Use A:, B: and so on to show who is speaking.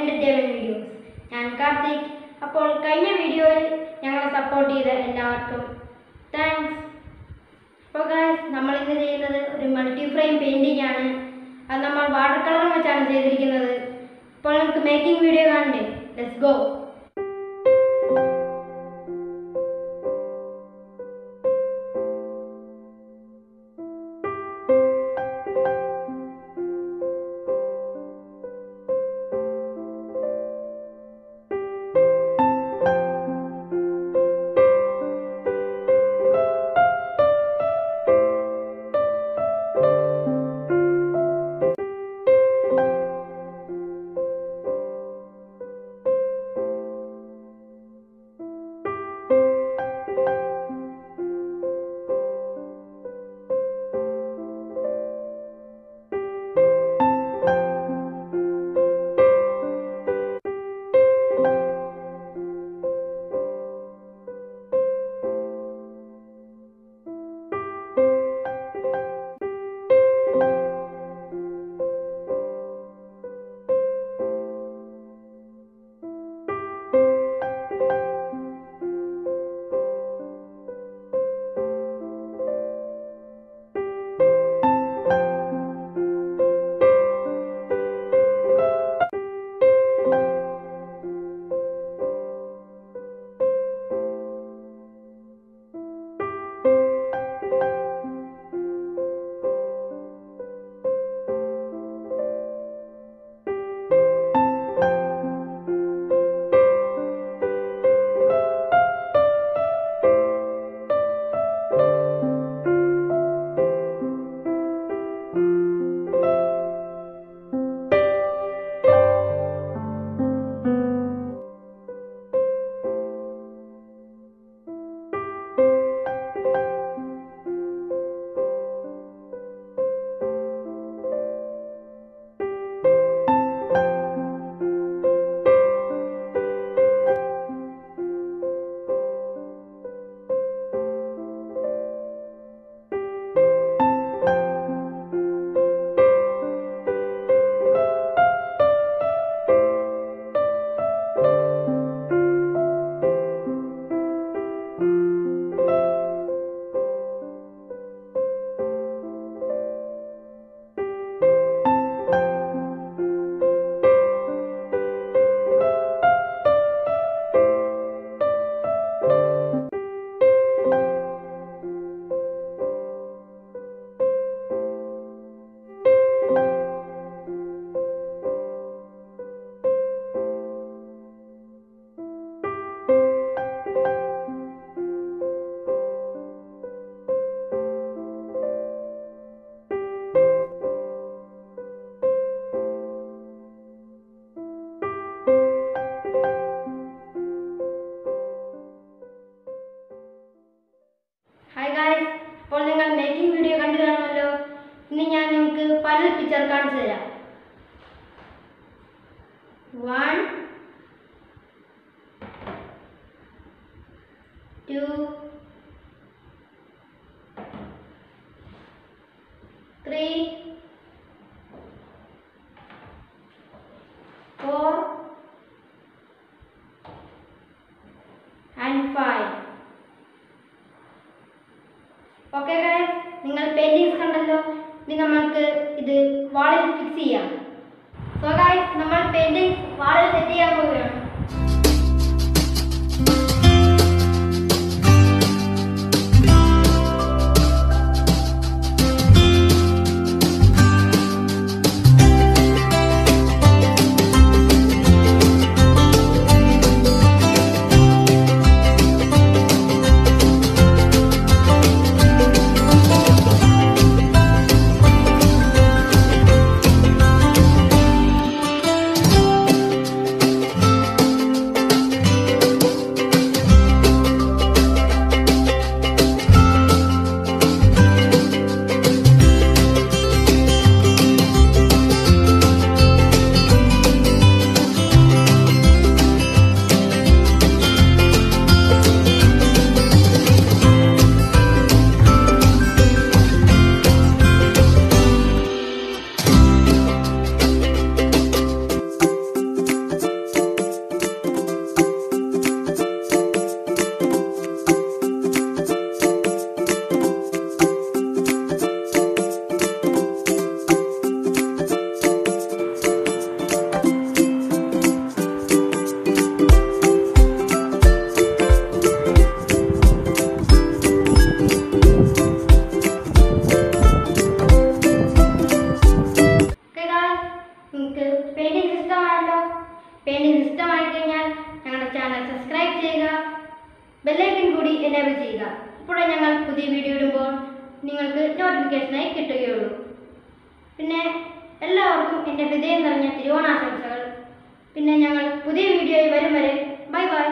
A: Entertainment videos ഞാൻ കാർത്തിക്. അപ്പോൾ കഴിഞ്ഞ വീഡിയോയിൽ ഞങ്ങളെ സപ്പോർട്ട് ചെയ്ത എല്ലാവർക്കും താങ്ക്സ് അപ്പോൾ ഗായ്സ് നമ്മൾ ഇന്ന് ചെയ്യുന്നത് ഒരു മൾട്ടി ഫ്രെയിം പെയിന്റിംഗ് ആണ്. അത് നമ്മൾ വാട്ടർ കളർ വെച്ചാണ് ചെയ്തിരിക്കുന്നത്. ഇപ്പോൾ നമുക്ക് മേക്കിംഗ് വീഡിയോ കാണണ്ടേ? ലെറ്റ്സ് ഗോ ഫൈനൽ പിക്ചർ കാണിച്ചു തരാം. One two three four and five okay guys നിങ്ങൾ പെയിന്റിങ്സ് കണ്ടല്ലോ? ഇനി നമ്മൾക്ക് ഇത് വാളിൽ ഫിക്സ് ചെയ്യാം. സോ ഗൈസ് നമ്മൾ പെയിന്റിങ്സ് ചാനൽ സബ്സ്ക്രൈബ് ചെയ്യുക. ബെല്ലൈക്കൺ കൂടി എനേബിൾ ചെയ്യുക. ഇപ്പോഴേ ഞങ്ങൾ പുതിയ വീഡിയോ ഇടുമ്പോൾ നിങ്ങൾക്ക് നോട്ടിഫിക്കേഷനായി കിട്ടുകയുള്ളൂ. പിന്നെ എല്ലാവർക്കും എന്റെ ഹൃദയം നിറഞ്ഞ തിരുവോണാശംസകൾ. പിന്നെ ഞങ്ങൾ പുതിയ വീഡിയോയിൽ വരും വരെ. Bye bye